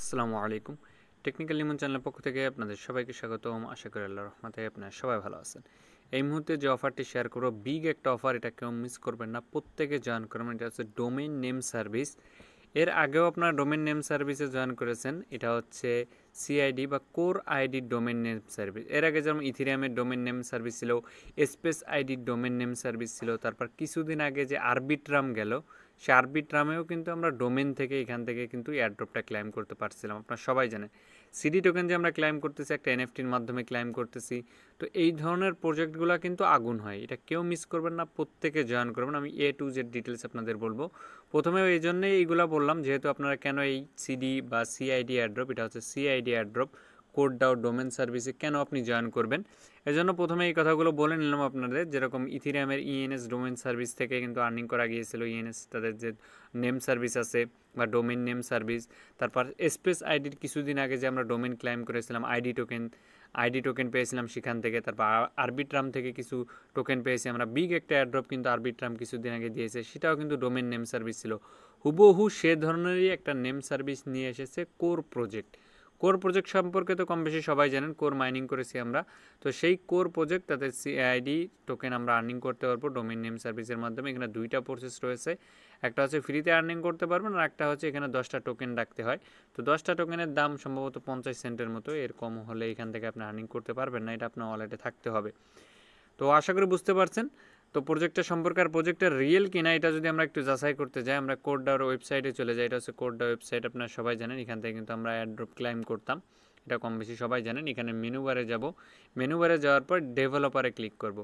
আসসালামু আলাইকুম। টেকনিক্যাল লিমন চ্যানেলের পক্ষ থেকে আপনাদের সবাইকে স্বাগতম। আশা করি আল্লাহ রহমতে আপনারা সবাই ভালো আছেন। এই মুহূর্তে যে অফারটি শেয়ার করব, বিগ একটা অফার, এটা কেউ মিস করবেন না। প্রত্যেকে জয়েন করবেন এটা হচ্ছে ডোমেন নেম সার্ভিস। এর আগেও আপনারা ডোমেন নেম সার্ভিসে জয়েন করেছেন। এটা হচ্ছে সিআইডি বা core ID domain name service. এর আগে যেমন ইথিরিয়ামের ডোমেন নেম সার্ভিস ছিল, space ID domain name service ছিল, তারপর কিছুদিন আগে যে আরবিট্রাম গেল সে আরবিট্রামেও কিন্তু আমরা ডোমেন থেকে এখান থেকে কিন্তু এয়ারড্রপটা ক্লাইম করতে পারছিলাম, আপনারা সবাই জানেন। সিডি টোকেন যে আমরা ক্লাইম করতেছি, একটা এনএফটির মাধ্যমে ক্লাইম করতেছি, তো এই ধরনের প্রজেক্টগুলো কিন্তু আগুন হয়। এটা কেউ মিস করবেন না, প্রত্যেকে জয়েন করবেন। আমি এ টু জেড ডিটেলস আপনাদের বলব। প্রথমে এই জন্যই এইগুলো বললাম, যেহেতু আপনারা কেন এই সিডি বা সিআইডি এয়ারড্রপ এটা হচ্ছে সিআইডি এয়ারড্রপ কোড ডাউ ডোমেন সার্ভিসে কেন আপনি জয়েন করবেন? এজন্য প্রথমে এই কথাগুলো বলে নিলাম আপনাদের, যেরকম ইথিরিয়ামের ইএনএস ডোমেন সার্ভিস থেকে কিন্তু আর্নিং করা গিয়েছিল। ইএনএস তাদের যে নেম সার্ভিস আছে বা ডোমেন নেম সার্ভিস, তারপর স্পেস আইডির কিছুদিন আগে যে আমরা ডোমেন ক্লাইম করেছিলাম আইডি টোকেন আইডি টোকেন পেয়েছিলাম সেখান থেকে, তারপর আরবিট্রাম থেকে কিছু টোকেন পেয়েছি আমরা। বিগ একটা অ্যাড্রপ কিন্তু আরবিট্রাম কিছুদিন আগে দিয়েছে, সেটাও কিন্তু ডোমেন নেম সার্ভিস ছিল। হুবহু সে ধরনেরই একটা নেম সার্ভিস নিয়ে এসেছে কোর প্রজেক্ট কোর প্রজেক্ট সম্পর্কে তো কম বেশি সবাই জানেন, কোর মাইনিং করেছি আমরা। তো সেই কোর প্রজেক্ট, তাতে সিআইডি টোকেন আমরা আর্নিং করতে পারব ডোমেন নেম সার্ভিসের মাধ্যমে। এখানে দুইটা প্রসেস রয়েছে। একটা হচ্ছে ফ্রিতে আর্নিং করতে পারবেন, আর একটা হচ্ছে এখানে দশটা টোকেন রাখতে হয়। তো দশটা টোকেনের দাম সম্ভবত পঞ্চাশ সেন্টের মতো, এর কম হলে এখান থেকে আপনি আর্নিং করতে পারবেন না, এটা আপনার ওয়ালেটে থাকতে হবে। তো আশা করি বুঝতে পারছেন। তো প্রজেক্টটা সম্পর্কে আর প্রজেক্টের রিয়েল কিনা এটা যদি আমরা একটু যাচাই করতে যাই, আমরা কোডডার ওয়েবসাইটে চলে যাই, এটা হচ্ছে কোডডা ওয়েবসাইট আপনারা সবাই জানেন, এখান থেকে কিন্তু আমরা অ্যাড্রপ ক্লাইম করতাম, এটা কম বেশি সবাই জানেন, এখানে মেনু বারে যাব মেনু বারে যাওয়ার পর ডেভেলপারে ক্লিক করব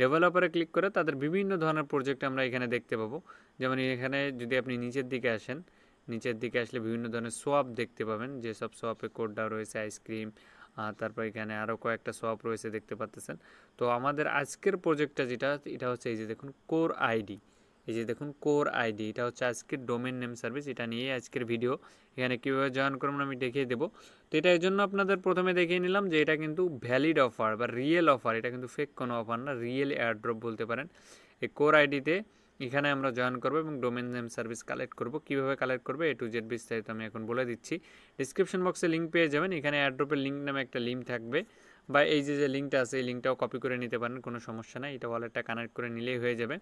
ডেভেলপারে ক্লিক করে তাদের বিভিন্ন ধরনের প্রজেক্ট আমরা এখানে দেখতে পাবো, যেমন এখানে যদি আপনি নিচের দিকে আসেন, নিচের দিকে আসলে বিভিন্ন ধরনের সোয়াপ দেখতে পাবেন, যেসব সোয়াপে কোডটা রয়েছে আইসক্রিম তারপর এখানে আরও কয়েকটা সোয়াপ রয়েছে দেখতে পাচ্তেছেন। তো আমাদের আজকের প্রজেক্টটা যেটা, এটা হচ্ছে এই যে দেখুন কোর আইডি এই যে দেখুন কোর আইডি এটা হচ্ছে আজকের ডোমেন নেম সার্ভিস এটা নিয়ে আজকের ভিডিও এখানে কীভাবে জয়েন করবেন আমি দেখিয়ে দেবো। তো এটা এই জন্য আপনাদের প্রথমে দেখিয়ে নিলাম যে এটা কিন্তু ভ্যালিড অফার বা রিয়েল অফার এটা কিন্তু ফেক কোনো অফার না রিয়েল এয়ারড্রপ বলতে পারেন। এই কোর আইডিতে এখানে আমরা জয়েন করব এবং ডোমেন নেম সার্ভিস কালেক্ট করব। কীভাবে কালেক্ট করবে? এ টু জেড বিস্তারিত আমি এখন বলে দিচ্ছি। ডিসক্রিপশন বক্সে লিঙ্ক পেয়ে যাবেন। এখানে অ্যাড্রপের লিঙ্ক নামে একটা লিঙ্ক থাকবে বা এই যে যে লিঙ্কটা আছে, এই লিঙ্কটাও কপি করে নিতে পারেন, কোনো সমস্যা নাই। এটা ওয়ালেটটা কানেক্ট করে নিলেই হয়ে যাবে।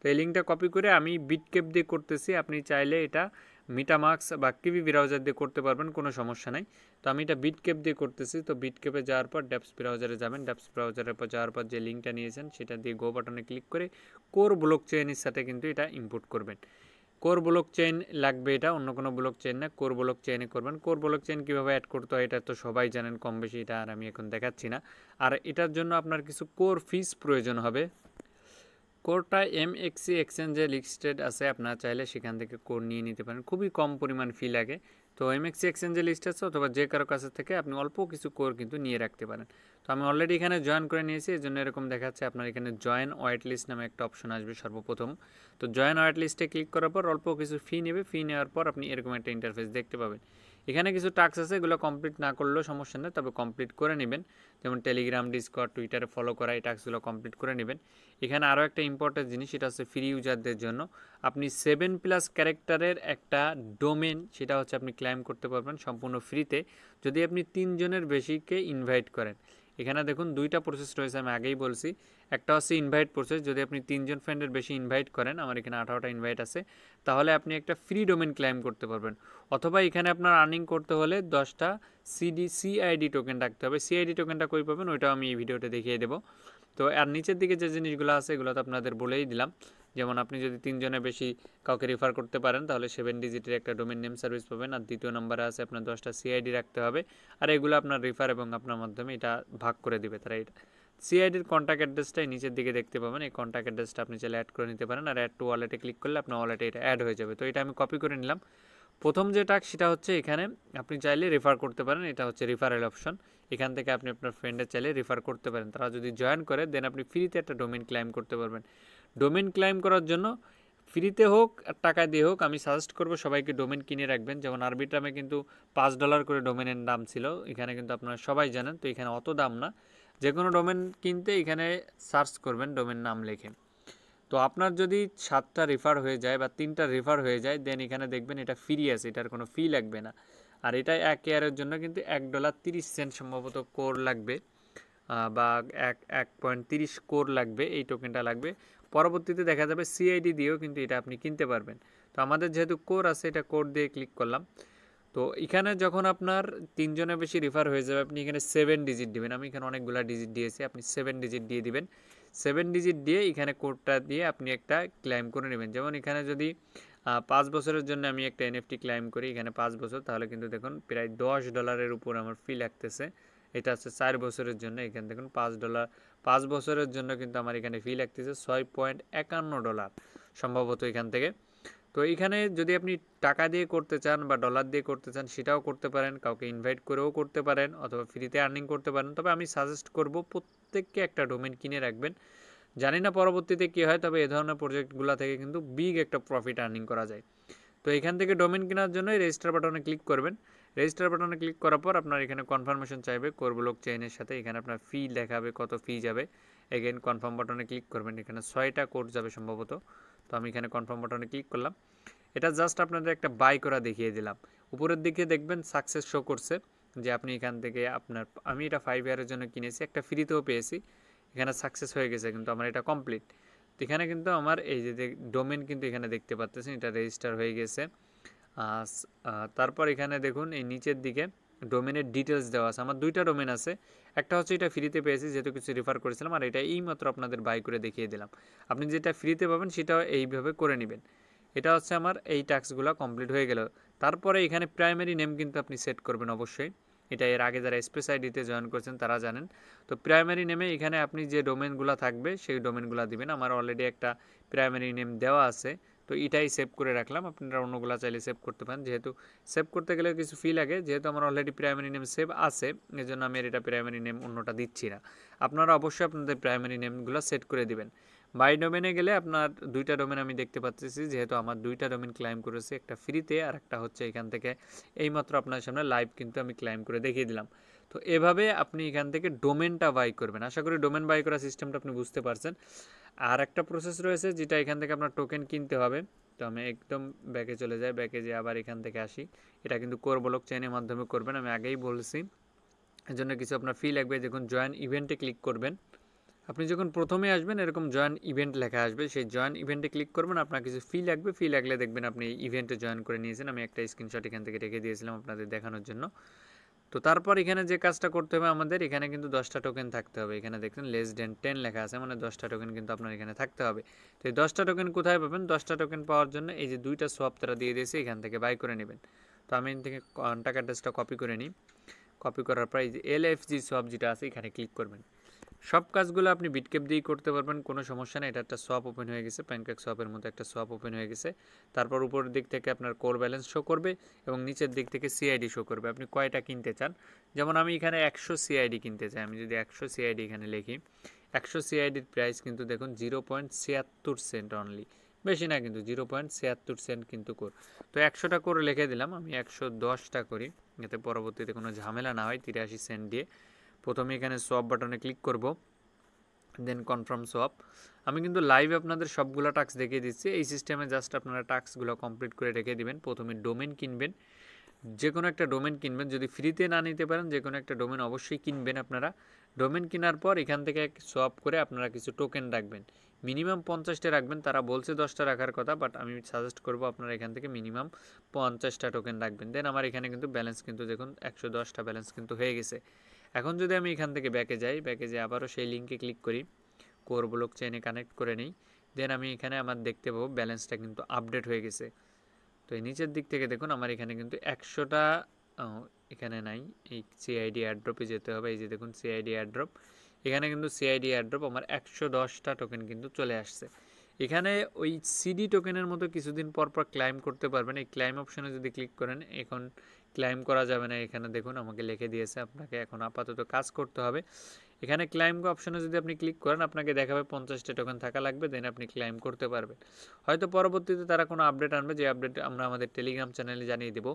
তো এই লিঙ্কটা কপি করে আমি বিটকেপ দিয়ে করতেছি। আপনি চাইলে এটা মিটামার্কস বা কিবি ব্রাউজার দিয়ে করতে পারবেন, কোনো সমস্যা নাই। তো আমি এটা বিটকেপ দিয়ে করতেছি। তো বিটকেপে যাওয়ার পর ড্যাপস ব্রাউজারে যাবেন। ড্যাপস ব্রাউজারের পর যাওয়ার পর যে লিঙ্কটা নিয়েছেন, সেটা দিয়ে গো বাটনে ক্লিক করে কোর ব্লক চেইনের সাথে কিন্তু এটা ইম্পোর্ট করবেন। কোর ব্লক চেইন লাগবে এটা, অন্য কোনো ব্লক চেইন না। কোর ব্লক চেইনে করবেন। কোর ব্লক চেইন কীভাবে অ্যাড করতে হয়, এটা তো সবাই জানেন কম বেশি এটা আর আমি এখন দেখাচ্ছি না। আর এটার জন্য আপনার কিছু কোর ফিস প্রয়োজন হবে। কোরটা এম এক্সি এক্সচেঞ্জে লিস্টেড আছে, আপনারা চাইলে সেখান থেকে কোর নিয়ে নিতে পারেন। খুবই কম পরিমাণ ফি লাগে। তো এম এক্সি এক্সচেঞ্জে লিস্ট আছে, অথবা যে কারও কাছে থেকে আপনি অল্প কিছু কোর কিন্তু নিয়ে রাখতে পারেন। তো আমি অলরেডি এখানে জয়েন করে নিয়েছি এই জন্য এরকম দেখাচ্ছে আপনার এখানে জয়েন ওয়াইট লিস্ট নামে একটা অপশন আসবে সর্বপ্রথম। তো জয়েন ওয়াইট লিস্টে ক্লিক করার পর অল্প কিছু ফি নেবে। ফি নেওয়ার পর আপনি এরকম একটা ইন্টারফেস দেখতে পাবেন। এখানে কিছু টাস্ক আছে, এগুলো কমপ্লিট না করলেও সমস্যা নেই, তবে কমপ্লিট করে নেবেন। যেমন টেলিগ্রাম ডিসকট টুইটারে ফলো করা, এই টাস্কগুলো কমপ্লিট করে নেবেন। এখানে আরও একটা ইম্পর্টেন্ট জিনিস, সেটা হচ্ছে ফ্রি ইউজারদের জন্য। আপনি সেভেন প্লাস ক্যারেক্টারের একটা ডোমেন সেটা হচ্ছে আপনি ক্লাইম করতে পারবেন সম্পূর্ণ ফ্রিতে যদি আপনি তিনজনের বেশিকে ইনভাইট করেন এখানে দেখুন দুইটা প্রসেস রয়েছে, আমি আগেই বলছি। একটা হচ্ছে ইনভাইট প্রসেস যদি আপনি তিনজন ফ্রেন্ডের বেশি ইনভাইট করেন, আমার এখানে আঠারোটা ইনভাইট আছে, তাহলে আপনি একটা ফ্রি ডোমেন ক্লাইম করতে পারবেন। অথবা এখানে আপনার আর্নিং করতে হলে দশটা সিডি সিআইডি টোকেন রাখতে হবে। সিআইডি টোকেনটা কই পাবেন? ওইটাও আমি এই ভিডিওতে দেখিয়ে দেবো। তো আর নিচের দিকে যে জিনিসগুলো আছে, এগুলো তো আপনাদের বলেই দিলাম। যেমন আপনি যদি তিনজনের বেশি কাউকে রেফার করতে পারেন, তাহলে সেভেন ডিজিটের একটা ডোমেন নেম সার্ভিস পাবেন। আর দ্বিতীয় নম্বরে আছে আপনার দশটা সিআইডি রাখতে হবে। আর এগুলো আপনার রেফার এবং আপনার মাধ্যমে এটা ভাগ করে দিবে তারা এটা। সিআইডির কন্ট্যাক্ট অ্যাড্রেসটাই নিচের দিকে দেখতে পাবেন। এই কন্ট্যাক্ট অ্যাড্রেসটা আপনি চাইলে অ্যাড করে নিতে পারেন। আর অ্যাড টু ওয়ালেটে ক্লিক করলে আপনার ওয়ালেটে এটা অ্যাড হয়ে যাবে। তো এটা আমি কপি করে নিলাম। প্রথম যে টাক সেটা হচ্ছে এখানে আপনি চাইলে রেফার করতে পারেন, এটা হচ্ছে রেফারেল অপশন এখান থেকে আপনি আপনার ফ্রেন্ডে চাইলে রেফার করতে পারেন। তারা যদি জয়েন করে দেন আপনি ফ্রিতে একটা ডোমেন ক্লাইম করতে পারবেন। ডোমেন ক্লাইম করার জন্য ফ্রিতে হোক, আর টাকা দিয়ে হোক, আমি সাজেস্ট করব সবাইকে ডোমেন কিনে রাখবেন। যেমন আরবিট্রামে কিন্তু পাঁচ ডলার করে ডোমেনের দাম ছিল। এখানে কিন্তু আপনারা সবাই জানেন, তো এখানে অত দাম না। যে কোনো ডোমেন কিনতে এখানে সার্চ করবেন ডোমেন নাম লেখে। তো আপনার যদি সাতটা রেফার হয়ে যায় বা তিনটা রেফার হয়ে যায় দেন এখানে দেখবেন এটা ফ্রি আছে, এটার কোনো ফি লাগবে না। আর এটা এক ইয়ারের জন্য কিন্তু এক ডলার তিরিশ সেন্ট সম্ভবত কোর লাগবে বা এক এক পয়েন্ট তিরিশ কোর লাগবে, এই টোকেনটা লাগবে। পরবর্তীতে দেখা যাবে সিআইডি দিয়েও কিন্তু এটা আপনি কিনতে পারবেন। তো আমাদের যেহেতু কোর আছে, এটা কোর দিয়ে ক্লিক করলাম। তো এখানে যখন আপনার তিনজনের বেশি রিফার হয়ে যাবে, আপনি এখানে সেভেন ডিজিট দিবেন। আমি এখানে অনেকগুলো ডিজিট দিয়েছি, আপনি সেভেন ডিজিট দিয়ে দিবেন। সেভেন ডিজিট দিয়ে এখানে কোডটা দিয়ে আপনি একটা ক্লাইম করে নেবেন। যেমন এখানে যদি পাঁচ বছরের জন্য আমি একটা এনএফটি ক্লাইম করি, এখানে পাঁচ বছর, তাহলে কিন্তু দেখুন প্রায় দশ ডলারের উপর আমার ফি লাগতেছে। এটা হচ্ছে চার বছরের জন্য, এখানে দেখুন পাঁচ ডলার পাঁচ বছরের জন্য কিন্তু আমার এখানে ফি লাগতেছে ছয় পয়েন্ট একান্ন ডলার সম্ভবত এখান থেকে। তো এখানে যদি আপনি টাকা দিয়ে করতে চান বা ডলার দিয়ে করতে চান, সেটাও করতে পারেন, কাউকে ইনভাইট করেও করতে পারেন, অথবা ফ্রিতে আর্নিং করতে পারেন। তবে আমি সাজেস্ট করব প্রত্যেককে একটা ডোমেন কিনে রাখবেন। জানি না পরবর্তীতে কী হয়, তবে এ ধরনের প্রজেক্টগুলো থেকে কিন্তু বিগ একটা প্রফিট আর্নিং করা যায়। তো এখান থেকে ডোমেন কেনার জন্য রেজিস্টার বাটনে ক্লিক করবেন। রেজিস্টার বাটনে ক্লিক করার পর আপনার এখানে কনফার্মেশন চাইবে কোরব্লক চেইনের সাথে এখানে আপনার ফি দেখাবে, কত ফি যাবে। এগেন কনফার্ম বাটনে ক্লিক করবেন, এখানে ছয়টা কোড যাবে সম্ভবত। তো আমি এখানে কনফার্ম বাটনে ক্লিক করলাম। এটা জাস্ট আপনাদের একটা বাই করা দেখিয়ে দিলাম। উপরের দিকে দেখবেন সাকসেস শো করছে। যে আপনি এখান থেকে আপনার, আমি এটা ফাইভ ইয়ারের জন্য কিনেছি, একটা ফ্রিতেও পেয়েছি। এখানে সাকসেস হয়ে গেছে, কিন্তু আমার এটা কমপ্লিট তো এখানে কিন্তু আমার এই যে ডোমেন কিন্তু এখানে দেখতে পাচ্ছেন এটা রেজিস্টার হয়ে গেছে। তারপর এখানে দেখুন, এই নিচের দিকে ডোমেনের ডিটেলস দেওয়া আছে। আমার দুইটা ডোমেন আছে। একটা হচ্ছে এটা ফ্রিতে পেয়েছি, যেহেতু কিছু রেফার করেছিলাম, আর এটা এই মাত্র আপনাদের বাই করে দেখিয়ে দিলাম। আপনি যেটা ফ্রিতে পাবেন, সেটাও এইভাবে করে নেবেন। এটা হচ্ছে আমার এই টাস্কগুলো কমপ্লিট হয়ে গেল। তারপরে এখানে প্রাইমারি নেম কিন্তু আপনি সেট করবেন অবশ্যই। এটা এর আগে যারা স্পেস আইডিতে জয়েন করছেন তারা জানেন। তো প্রাইমারি নেমে এখানে আপনি যে ডোমেনগুলো থাকবে সেই ডোমেনগুলো দিবেন। আমার অলরেডি একটা প্রাইমারি নেম দেওয়া আছে। তো এটাই সেভ করে রাখলাম। আপনারা অন্যগুলো চাইলে সেভ করতে পারেন। যেহেতু সেভ করতে গেলে কিছু ফি লাগে। যেহেতু আমার অলরেডি প্রাইমারি নেম সেভ আছে, এজন্য আমি এটা প্রাইমারি নেম অন্যটা দিচ্ছি না। আপনারা অবশ্যই আপনাদের প্রাইমারি নেমগুলো সেট করে দিবেন। বাই ডোমেনে গেলে আপনার দুইটা ডোমেন আমি দেখতে পাচ্ছি যেহেতু আমার দুইটা ডোমেন ক্লাইম করেছি, একটা ফ্রিতে আর একটা হচ্ছে এখান থেকে। এইমাত্র আপনার সামনে লাইভ কিন্তু আমি ক্লাইম করে দেখিয়ে দিলাম। তো এভাবে আপনি এখান থেকে ডোমেনটা বাই করবেন। আশা করি ডোমেন বাই করার সিস্টেমটা আপনি বুঝতে পারছেন। আর একটা প্রসেস রয়েছে, যেটা এখান থেকে আপনার টোকেন কিনতে হবে। তো আমি একদম ব্যাকে চলে যাই ব্যাকে যে আবার এখান থেকে আসি। এটা কিন্তু কোর ব্লক চেইনের মাধ্যমে করবেন, আমি আগেই বলছি। এর জন্য কিছু আপনার ফি লাগবে, দেখুন জয়েন ইভেন্টে ক্লিক করবেন। আপনি যখন প্রথমে আসবেন, এরকম জয়েন ইভেন্ট লেখা আসবে, সেই জয়েন ইভেন্টে ক্লিক করবেন, আপনার কিছু ফি লাগবে। ফি লাগলে দেখবেন আপনি ইভেন্টে জয়েন করে নিয়েছেন। আমি একটা স্ক্রিনশট এখান থেকে রেখে দিয়েছিলাম আপনাদের দেখানোর জন্য। তো তারপর এখানে যে কাজটা করতে হবে আমাদের, এখানে কিন্তু দশটা টোকেন থাকতে হবে। এখানে দেখছেন লেস দেন টেন লেখা আছে মানে দশটা টোকেন কিন্তু আপনার এখানে থাকতে হবে। তো এই দশটা টোকেন কোথায় পাবেন? দশটা টোকেন পাওয়ার জন্য এই যে দুইটা সোয়াপ তারা দিয়ে দিয়েছে, এখান থেকে বাই করে নেবেন। তো আমি এখান থেকে কন্ট্যাক্ট অ্যাড্রেসটা কপি করে নিই। কপি করার পর এই যে এল এফ জি সোয়াপ যেটা আছে, এখানে ক্লিক করবেন। সব কাজগুলো আপনি বিটকেপ দিয়েই করতে পারবেন, কোনো সমস্যা নেই। এটা একটা সোয়াপ ওপেন হয়ে গেছে প্যানকেক সোয়াপের মতো একটা সোয়াপ ওপেন হয়ে গেছে। তারপর উপরের দিক থেকে আপনার কোর ব্যালেন্স শো করবে এবং নিচের দিক থেকে সিআইডি শো করবে। আপনি কয়টা কিনতে চান? যেমন আমি এখানে একশো সিআইডি কিনতে চাই। আমি যদি একশো সিআইডি এখানে লিখি, একশো সিআইডির প্রাইস কিন্তু দেখুন জিরো পয়েন্ট ছিয়াত্তর সেন্ট অনলি বেশি না কিন্তু জিরো পয়েন্ট ছিয়াত্তর সেন্ট কিন্তু কোর তো একশোটা করে লিখে দিলাম, আমি একশো দশটা করি। যাতে পরবর্তীতে কোনো ঝামেলা না হয়, তিরাশি সেন্ট দিয়ে। প্রথমে এখানে সোয়াপ বাটনে ক্লিক করব দেন কনফার্ম সোয়াপ আমি কিন্তু লাইভে আপনাদের সবগুলো টাস্ক দেখিয়ে দিচ্ছি। এই সিস্টেমে জাস্ট আপনারা টাস্কগুলো কমপ্লিট করে রেখে দিবেন। প্রথমে ডোমেন কিনবেন। যে কোনো একটা ডোমেন কিনবেন। যদি ফ্রিতে না নিতে পারেন যে কোনো একটা ডোমেন অবশ্যই কিনবেন আপনারা। ডোমেন কেনার পর এখান থেকে সোয়াপ করে আপনারা কিছু টোকেন রাখবেন। মিনিমাম পঞ্চাশটা রাখবেন। তারা বলছে দশটা রাখার কথা বাট আমি সাজেস্ট করব আপনারা এখান থেকে মিনিমাম পঞ্চাশটা টোকেন রাখবেন। দেন আমার এখানে কিন্তু ব্যালেন্স কিন্তু দেখুন, একশো দশটা ব্যালেন্স কিন্তু হয়ে গেছে। এখন যদি আমি এখান থেকে ব্যাকে যাই ব্যাকে যাই আবারও সেই লিঙ্কে ক্লিক করি কোর ব্লক চেইনে কানেক্ট করে নিই দেন আমি এখানে আমার দেখতে পাবো ব্যালেন্সটা কিন্তু আপডেট হয়ে গেছে। তো এই নিচের দিক থেকে দেখুন, আমার এখানে কিন্তু একশোটা এখানে নাই, এই সিআইডি অ্যাড্রপে যেতে হবে, এই যে দেখুন সিআইডি অ্যাড্রপ এখানে কিন্তু সিআইডি অ্যাড্রপ আমার একশো দশটা টোকেন কিন্তু চলে আসছে। এখানে ওই সিডি টোকেনের মতো কিছুদিন পর পর ক্লাইম করতে পারবেন, এই ক্লাইম অপশনে যদি ক্লিক করেন, এখন ক্লাইম করা যাবে না, এখানে দেখুন আমাকে লিখে দিয়েছে, আপনাকে এখন আপাতত কাজ করতে হবে। এখানে ক্লাইম অপশনে যদি আপনি ক্লিক করেন, আপনাকে দেখাবে পঞ্চাশটা টোকেন থাকা লাগবে দেন আপনি ক্লাইম করতে পারবেন। হয়তো পরবর্তীতে তারা কোনো আপডেট আনবে, যে আপডেট আমরা আমাদের টেলিগ্রাম চ্যানেলে জানিয়ে দেবো।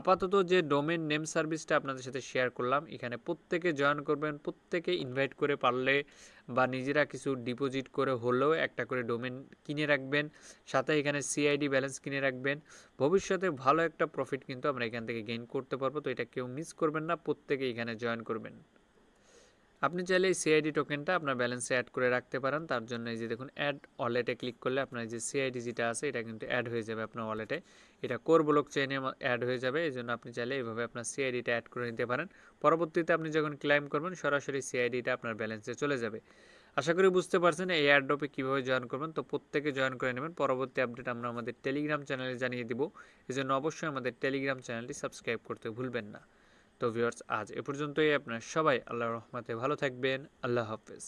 আপাতত যে ডোমেন নেম সার্ভিসটা আপনাদের সাথে শেয়ার করলাম, এখানে প্রত্যেকে জয়েন করবেন, প্রত্যেকে ইনভাইট করে পারলে বা নিজেরা কিছু ডিপোজিট করে হলেও একটা করে ডোমেন কিনে রাখবেন, সাথে এখানে সিআইডি ব্যালেন্স কিনে রাখবেন। ভবিষ্যতে ভালো একটা প্রফিট কিন্তু আমরা এখান থেকে গেইন করতে পারব, তো এটা কেউ মিস করবেন না, প্রত্যেকে এখানে জয়েন করবেন। আপনি চাইলে এই সিআইডি টোকেনটা আপনার ব্যালেন্সে অ্যাড করে রাখতে পারেন। তার জন্য এই যে দেখুন অ্যাড ওয়ালেটে ক্লিক করলে আপনার যে সিআইডি যেটা আছে, এটা কিন্তু অ্যাড হয়ে যাবে আপনার ওয়ালেটে এটা কোর ব্লক চেইনে অ্যাড হয়ে যাবে, এই জন্য আপনি চাইলে এইভাবে আপনার সিআইডিটা অ্যাড করে নিতে পারেন। পরবর্তীতে আপনি যখন ক্লাইম করবেন, সরাসরি সিআইডিটা আপনার ব্যালেন্সে চলে যাবে। আশা করি বুঝতে পারছেন এই অ্যাড্রপে কীভাবে জয়েন করবেন। তো প্রত্যেকে জয়েন করে নেবেন। পরবর্তী আপডেট আমরা আমাদের টেলিগ্রাম চ্যানেলে জানিয়ে দিব। এই জন্য অবশ্যই আমাদের টেলিগ্রাম চ্যানেলটি সাবস্ক্রাইব করতে ভুলবেন না। তো ভিউয়ার্স আজ এ পর্যন্তই। আপনার সবাই আল্লাহ রহমাতে ভালো থাকবেন। আল্লাহ হাফেজ।